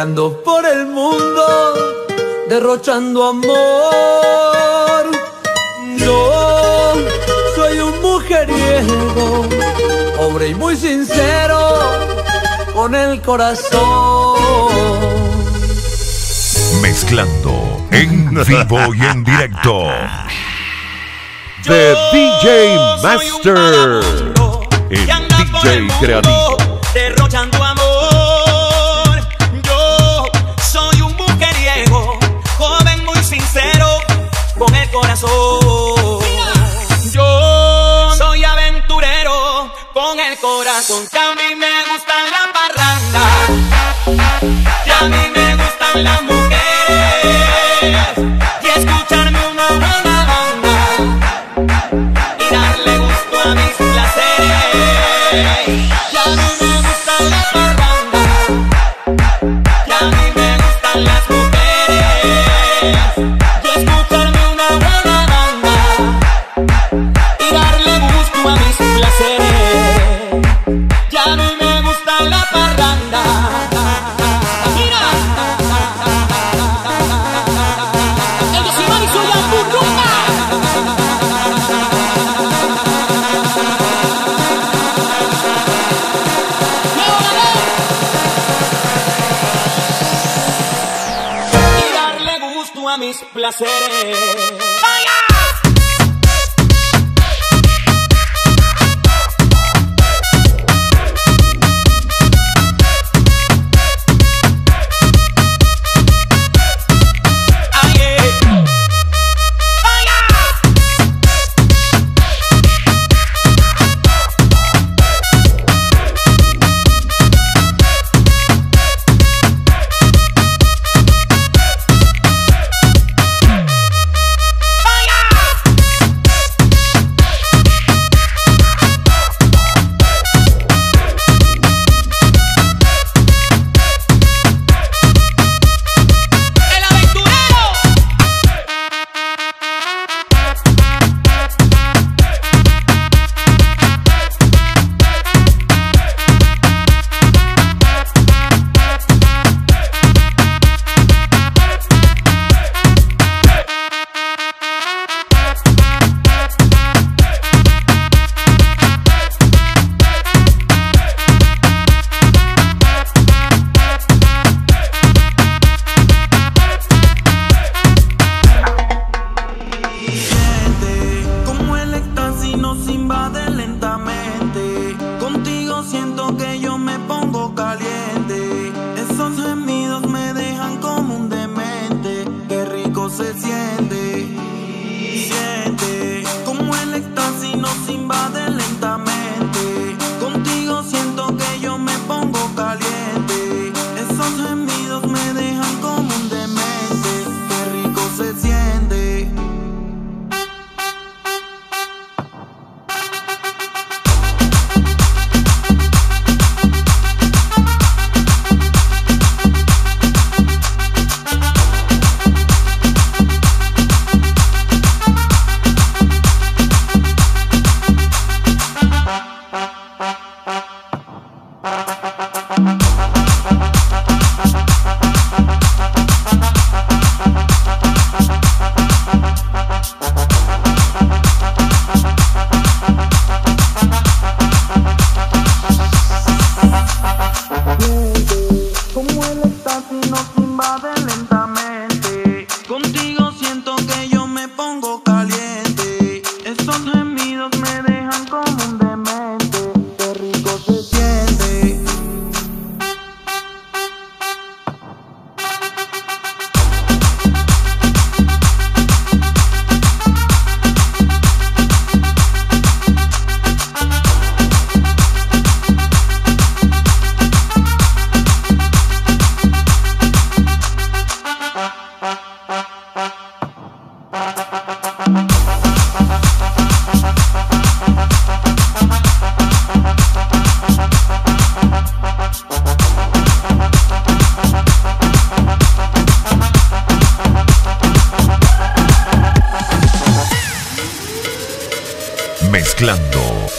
por el mundo, derrochando amor. Yo soy un mujeriego, pobre y muy sincero, con el corazón. Mezclando en vivo y en directo. De DJ Master, el DJ creativo.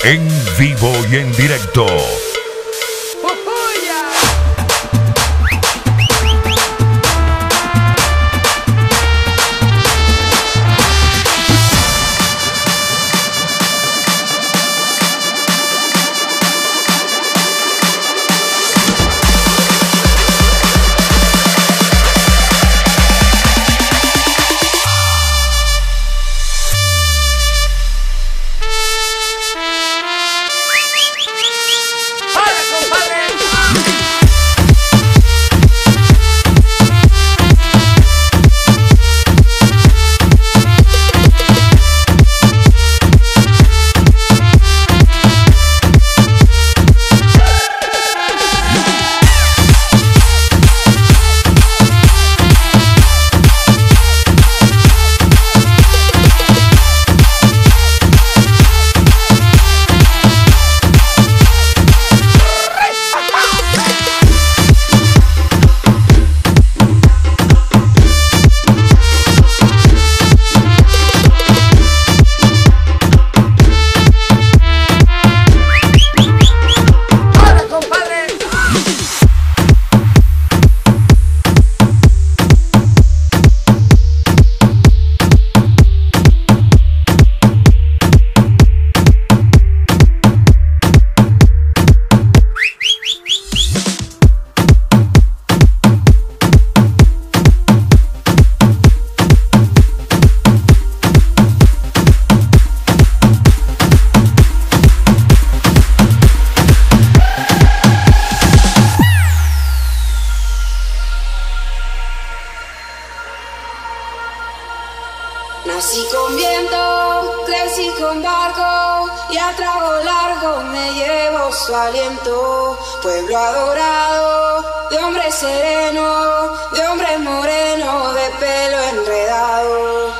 en vivo y en directo. Con barco y a trago largo me llevo su aliento. Pueblo adorado, de hombre sereno, de hombre moreno, de pelo enredado.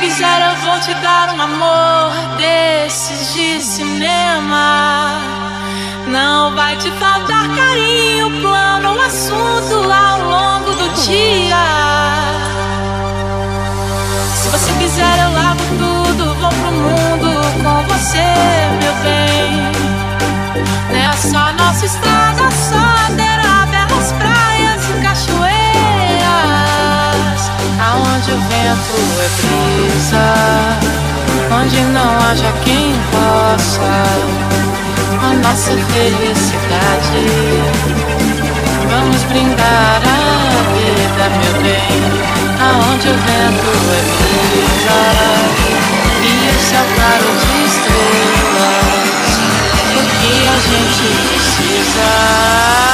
Quiser, eu vou te dar um amor desses de cinema. Não vai te faltar carinho, plano, um assunto ao longo do dia. Se você quiser, eu largo tudo, vou pro mundo com você, meu bem. Não é nossa estrada, vento é brisa, onde não haja quem possa a nossa felicidade. Vamos brindar a vida, meu bem, aonde o vento é brisa e o céu claro de estrelas. O que a gente precisa.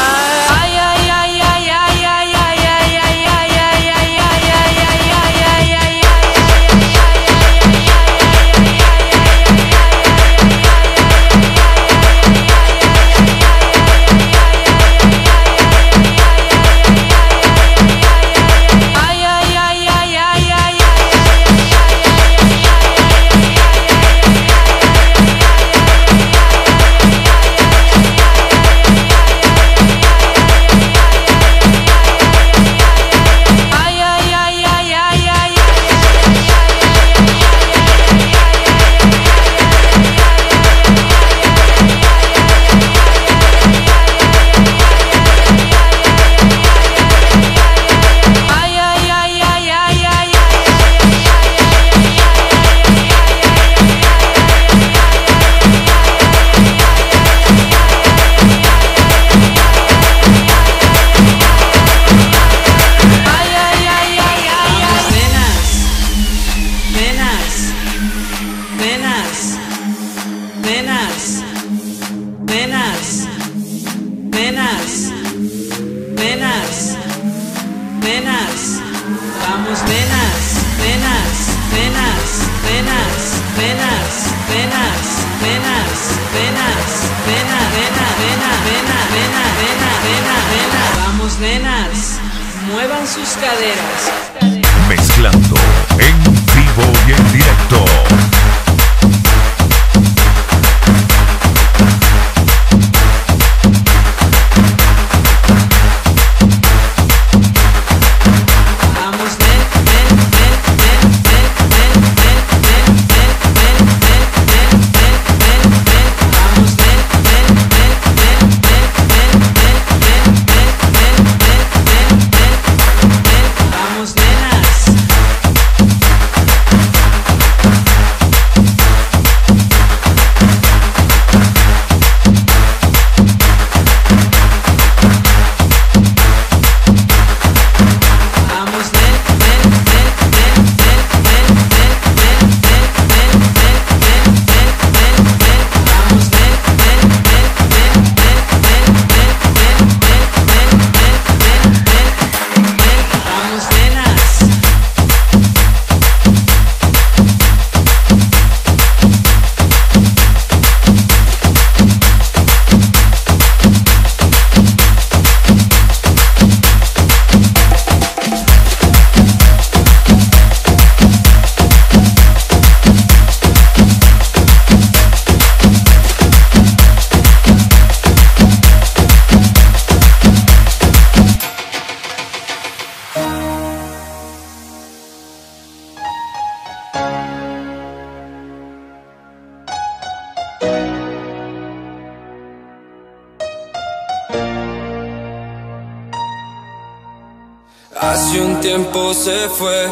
Tiempo se fue,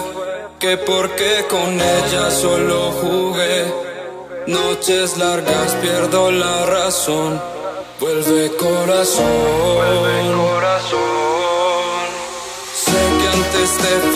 que porque con ella solo jugué. Noches largas pierdo la razón, vuelve corazón. Vuelve corazón. Sé que antes te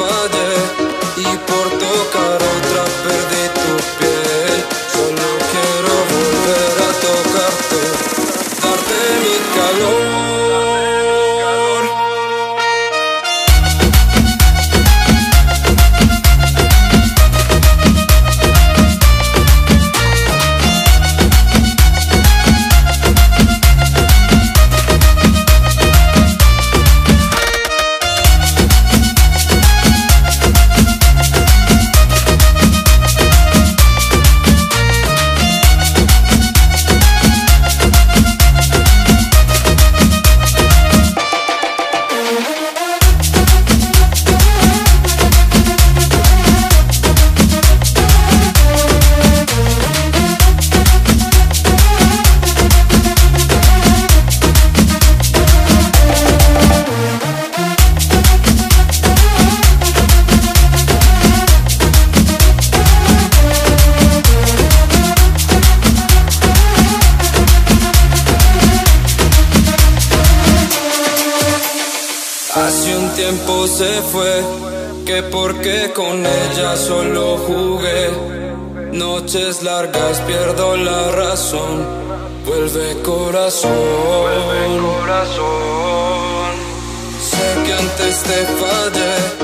corazón. Sé que antes te fallé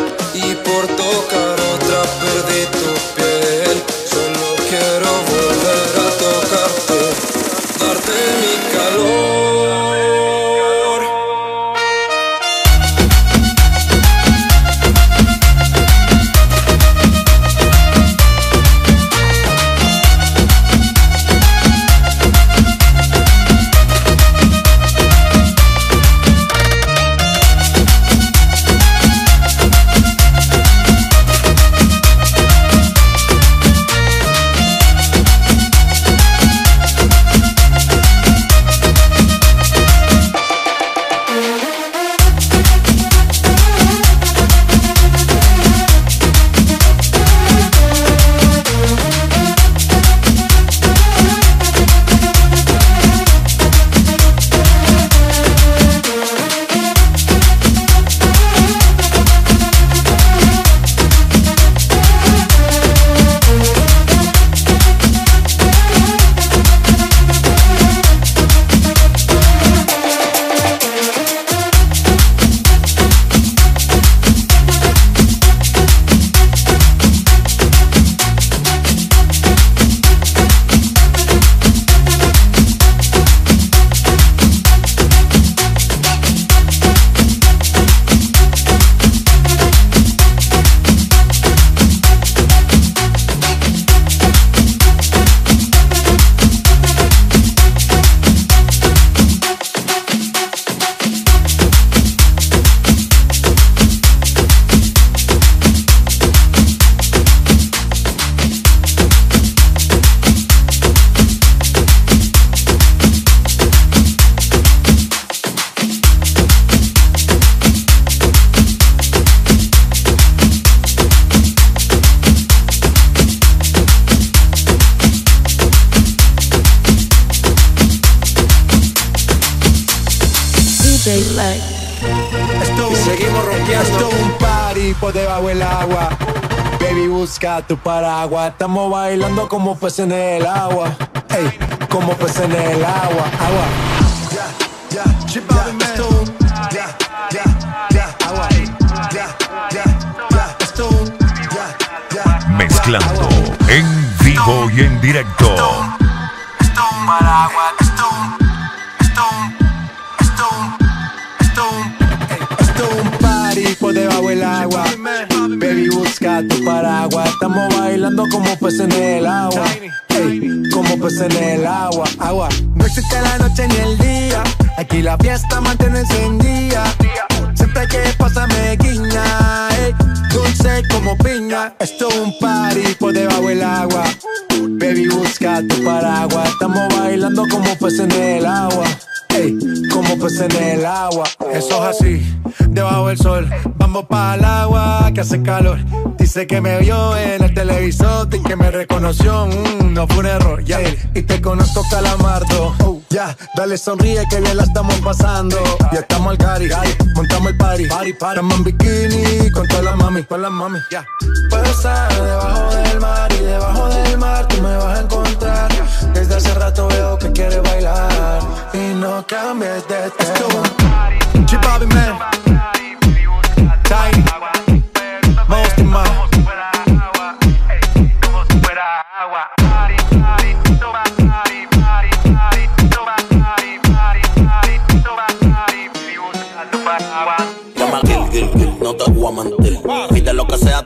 Busca tu paraguas. Estamos bailando como peces en el agua. Ey, como peces en el agua. Agua. Ya, ya, ya, esto es un- ya, ya, ya, agua. Ya, ya, ya, esto es un- ya, ya, Mezclando en vivo y en directo. Baby, busca tu paraguas. Estamos bailando como peces en el agua. Como peces en el agua. Agua. No existe la noche ni el día. Aquí la fiesta mantiene encendida. Siempre que pasa me guiña. ey, dulce como piña. Esto es un party por debajo del agua. Baby, busca tu paraguas. Estamos bailando como peces en el agua. Ey, como peces en el agua. Eso es así, debajo del sol. Vamos vamos para el agua que hace calor. Dice que me vio en el televisor y que me reconoció. Mm, no fue un error, ya. Y te conozco, calamardo. Oh, ya, dale sonríe que bien la estamos pasando. Ya estamos al cari, montamos el party. party, party. Estamos en bikini con todas las mami, con las mami. Ya. Puedo estar debajo del mar y debajo del mar tú me vas a encontrar. Desde hace rato veo que quieres bailar y no cambies de tema. G-Bobby, man. Tiny. Most in my. Llama a Gil, Gil, Gil, no te voy a mentir. Pide lo que sea,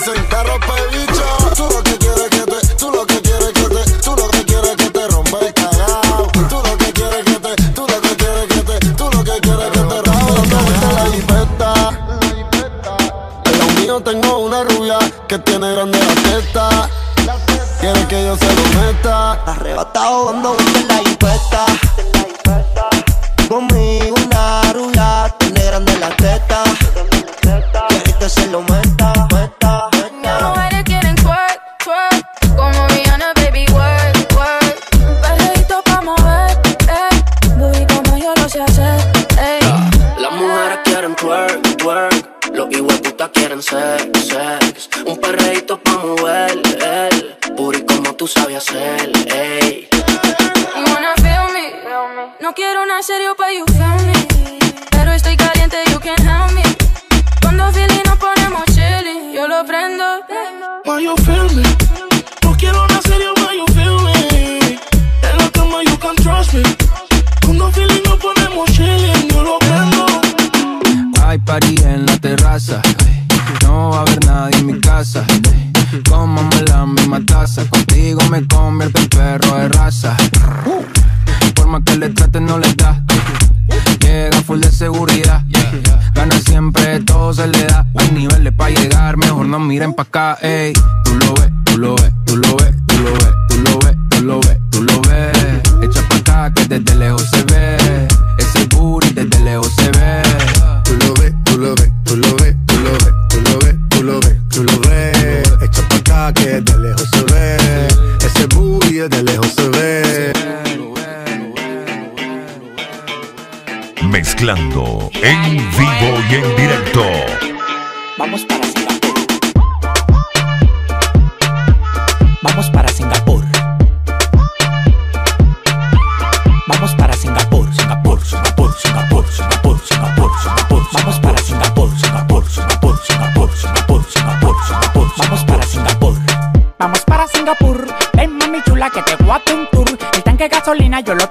dicen, le dicen, Why you feel me? No quiero una serie, why you feel me? En la cama you can trust me. Cuando feeling nos ponemos chilling, yo lo prendo. Hay party en la terraza. No va a haber nadie en mi casa. Cómame la misma taza. Contigo me convierto en perro de raza. Forma que le traten no le da. Llega full de seguridad. No miren pa' acá. Ey, tú lo ves, tú lo ves, tú lo ves, tú lo ves, tú lo ves, tú lo ves, tú lo ves. Echa pa' acá que desde lejos se ve. Ese booty desde lejos se ve. Tú lo ves, tú lo ves, tú lo ves, tú lo ves, tú lo ves, tú lo ves, tú lo ves. Echa pa' acá que de lejos se ve. Ese booty de lejos se ve. Mezclando en vivo y en directo. Vamos para Singapur. Vamos para Singapur. Vamos para Singapur, Singapur, Singapur, Singapur, Singapur, Singapur, Singapur. Vamos para Singapur, Singapur, Singapur, Singapur, Singapur, Singapur, Singapur. Vamos para Singapur. Vamos para Singapur, ven mami chula que te voy un tour. El tanque de gasolina yo lo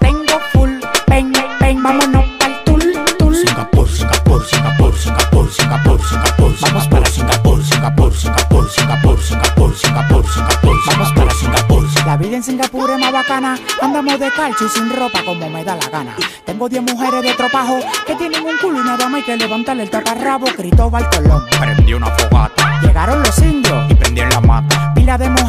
derecho y sin ropa como me da la gana. Tengo 10 mujeres de tropajo que tienen un culo y una dama y que levantan el taparrabo. Cristóbal Colón. Prendí una fogata. Llegaron los indios y prendí en la mata. Pila de mujeres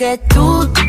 que tú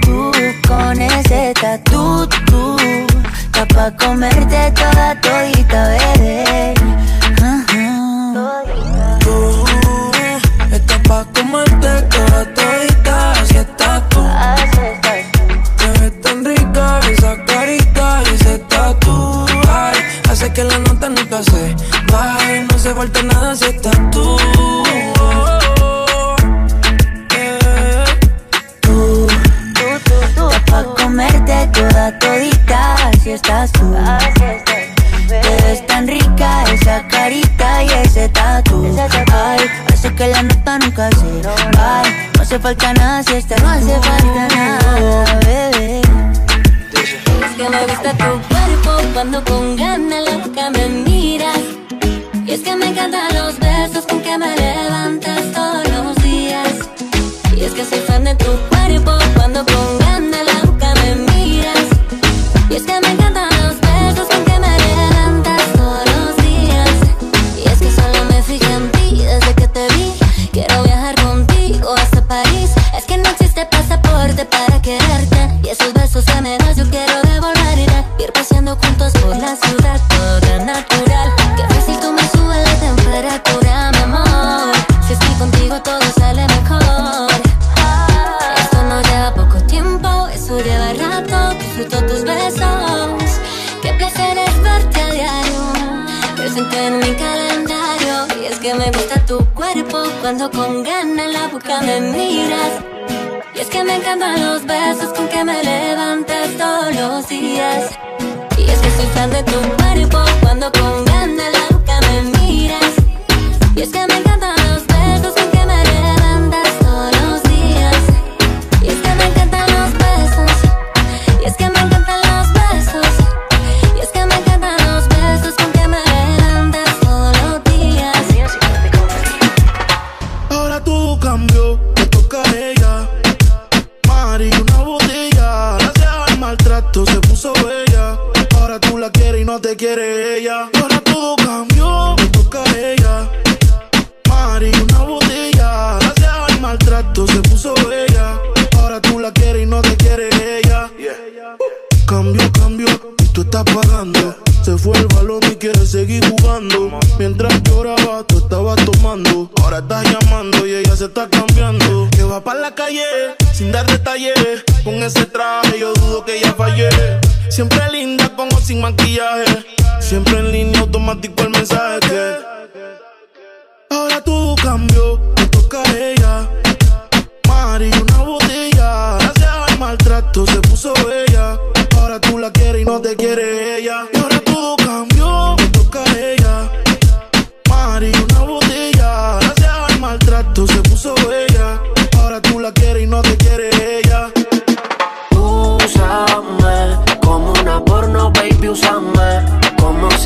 hace falta nada si esta no cuando con ganas en la boca me miras. Y es que me encantan los besos con que me levantas todos los días. Y es que soy fan de tu cuerpo cuando con ganas en la boca me miras. Y es que me quiere ella. Y ahora todo cambió, me toca a ella. Mari, una botella. Gracias al maltrato se puso bella. Ahora tú la quieres y no te quiere ella. Cambio, cambio, y tú estás pagando. Se fue el balón y quiere seguir jugando. Mientras lloraba, tú estabas tomando. Ahora estás llamando y ella se está cambiando. Que va para la calle sin dar detalles. Con ese traje, yo dudo que ella falle. Siempre linda con o sin maquillaje. Siempre en línea automático el mensaje. Ahora todo cambió, te toca a ella. Mari, una botella. Gracias al maltrato se puso bella. Ahora tú la quieres y no te quiere ella.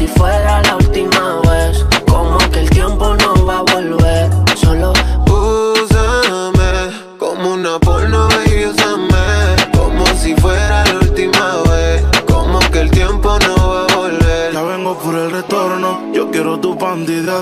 Como si fuera la última vez. Como que el tiempo no va a volver. Solo úsame Como una porno, baby, úsame. Como si fuera la última vez. Como que el tiempo no va a volver. Ya vengo por el retorno. Yo quiero tu pandilla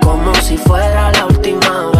como si fuera la última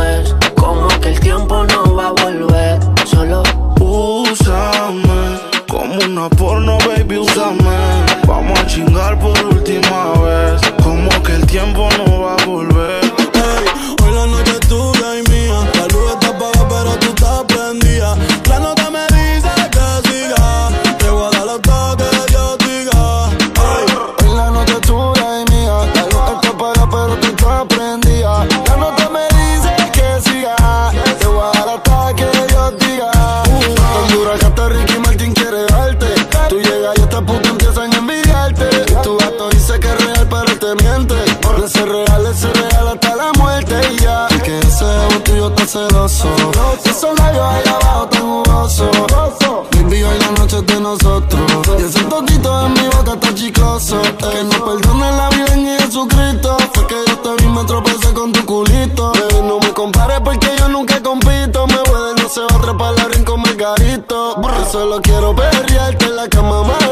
Y ese toquito en mi boca está chicloso. Que no perdone la vida en Jesucristo. Fue que yo te vi, me tropecé con tu culito. No me compares porque yo nunca compito. Me voy no se va a trepar la rincón margarito. Yo solo quiero perrearte en la cama, más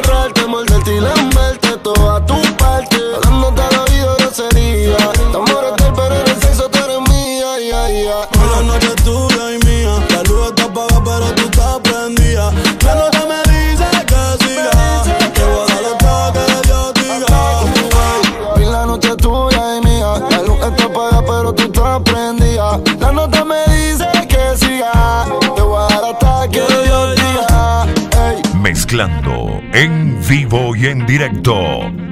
en vivo y en directo.